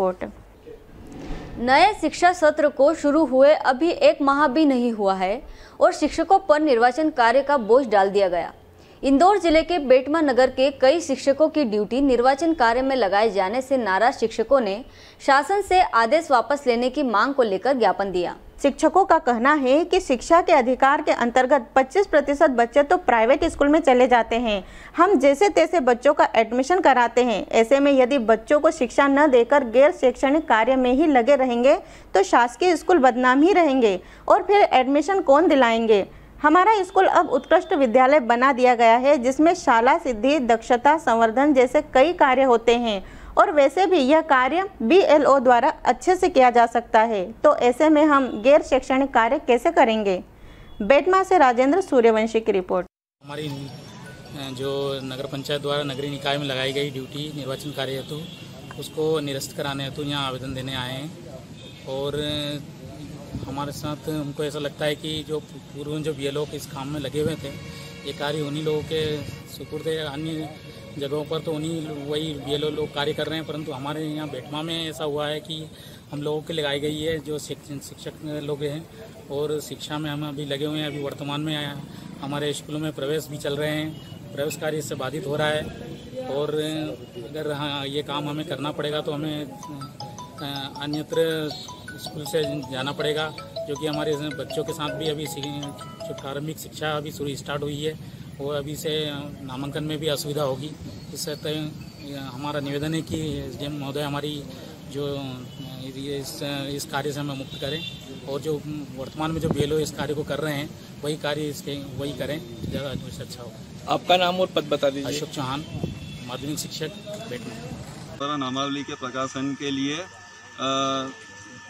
Report. नए शिक्षा सत्र को शुरू हुए अभी एक माह भी नहीं हुआ है और शिक्षकों पर निर्वाचन कार्य का बोझ डाल दिया गया। इंदौर ज़िले के बेटमा नगर के कई शिक्षकों की ड्यूटी निर्वाचन कार्य में लगाए जाने से नाराज़ शिक्षकों ने शासन से आदेश वापस लेने की मांग को लेकर ज्ञापन दिया। शिक्षकों का कहना है कि शिक्षा के अधिकार के अंतर्गत 25 प्रतिशत बच्चे तो प्राइवेट स्कूल में चले जाते हैं। हम जैसे तैसे बच्चों का एडमिशन कराते हैं। ऐसे में यदि बच्चों को शिक्षा न देकर गैर शैक्षणिक कार्य में ही लगे रहेंगे तो शासकीय स्कूल बदनाम ही रहेंगे और फिर एडमिशन कौन दिलाएँगे? हमारा स्कूल अब उत्कृष्ट विद्यालय बना दिया गया है, जिसमें शाला सिद्धि, दक्षता, संवर्धन जैसे कई कार्य होते हैं। और वैसे भी यह कार्य बीएलओ द्वारा अच्छे से किया जा सकता है। तो ऐसे में हम गैर शैक्षणिक कार्य कैसे करेंगे? बेटमा से राजेंद्र सूर्यवंशी की रिपोर्ट। हमारी जो नगर पंचायत द्वारा नगरीय निकाय में लगाई गई ड्यूटी, निर्वाचन कार्य हेतु, उसको निरस्त कराने हेतु यहाँ आवेदन देने आए हैं। और हमारे साथ हमको ऐसा लगता है कि जो पूर्व जो बी इस काम में लगे हुए थे, ये कार्य उन्हीं लोगों के सुपुर्द अन्य जगहों पर तो उन्हीं वही बी लोग कार्य कर रहे हैं, परंतु हमारे यहाँ बेटमा में ऐसा हुआ है कि हम लोगों के लगाई गई है, जो शिक्षक लोग हैं, और शिक्षा में हम अभी लगे हुए हैं, अभी वर्तमान में हमारे स्कूलों में प्रवेश भी चल रहे हैं, प्रवेश कार्य इससे बाधित हो रहा है, और अगर हाँ ये काम हमें करना पड़ेगा तो हमें अन्यत्र स्कूल से जाना पड़ेगा जो कि हमारे बच्चों के साथ भी अभी प्रारंभिक शिक्षा अभी शुरू स्टार्ट हुई है वो अभी से नामांकन में भी असुविधा होगी। इससे हमारा निवेदन है कि एस महोदय हमारी जो इस इस कार्य से हमें मुक्त करें और जो वर्तमान में जो बी इस कार्य को कर रहे हैं वही कार्य इसके वही करें ज़्यादा अच्छा होगा आपका नाम और पद बता दीजिए। अशोक चौहान माध्यमिक शिक्षक बेटना नामावली के प्रकाशन के लिए आ,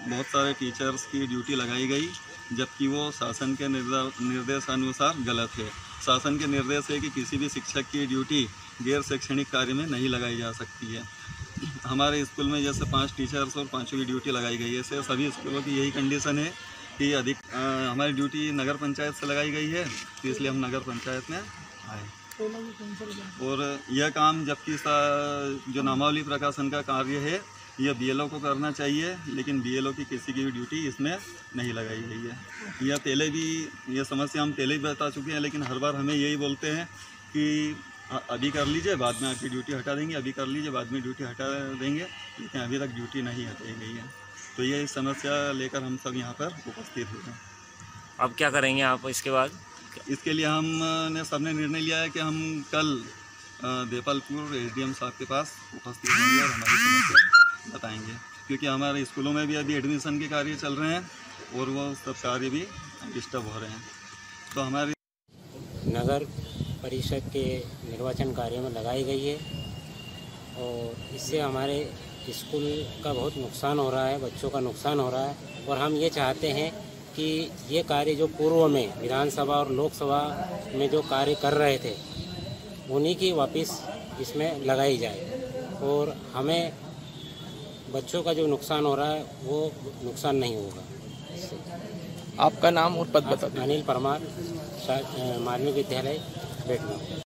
बहुत सारे टीचर्स की ड्यूटी लगाई गई जबकि वो शासन के निर्देशानुसार गलत है। शासन के निर्देश है कि किसी भी शिक्षक की ड्यूटी गैर शैक्षणिक कार्य में नहीं लगाई जा सकती है। हमारे स्कूल में जैसे पाँच टीचर्स और पाँचों की ड्यूटी लगाई गई है। ऐसे सभी स्कूलों की यही कंडीशन है कि अधिक आ, हमारी ड्यूटी नगर पंचायत से लगाई गई है तो इसलिए हम नगर पंचायत में आए। और यह काम जबकि जो नामावली प्रकाशन का कार्य है यह बीएलओ को करना चाहिए लेकिन बीएलओ की किसी की भी ड्यूटी इसमें नहीं लगाई गई है। यह पहले भी यह समस्या हम पहले भी बता चुके हैं लेकिन हर बार हमें यही बोलते हैं कि अभी कर लीजिए बाद में आपकी ड्यूटी हटा देंगे अभी कर लीजिए बाद में ड्यूटी हटा देंगे। लेकिन अभी तक ड्यूटी नहीं हटाई गई है। तो ये समस्या लेकर हम सब यहाँ पर उपस्थित हुए हैं। अब क्या करेंगे आप इसके बाद? इसके लिए हमने सबने निर्णय लिया है कि हम कल देपालपुर एसडीएम साहब के पास उपस्थित होंगे और हमारी समस्या बताएँगे। क्योंकि हमारे स्कूलों में भी अभी एडमिशन के कार्य चल रहे हैं और वो सब कार्य भी डिस्टर्ब हो रहे हैं। तो हमारे नगर परिषद के निर्वाचन कार्य में लगाई गई है और इससे हमारे स्कूल का बहुत नुकसान हो रहा है, बच्चों का नुकसान हो रहा है और हम ये चाहते हैं कि ये कार्य जो पूर्व में विधानसभा और लोकसभा में जो कार्य कर रहे थे, उन्हीं की वापस इसमें लगाई जाए और हमें बच्चों का जो नुकसान हो रहा है वो नुकसान नहीं होगा। आपका नाम और पद बता अनिल परमार माध्यमिक विद्यालय बेटना।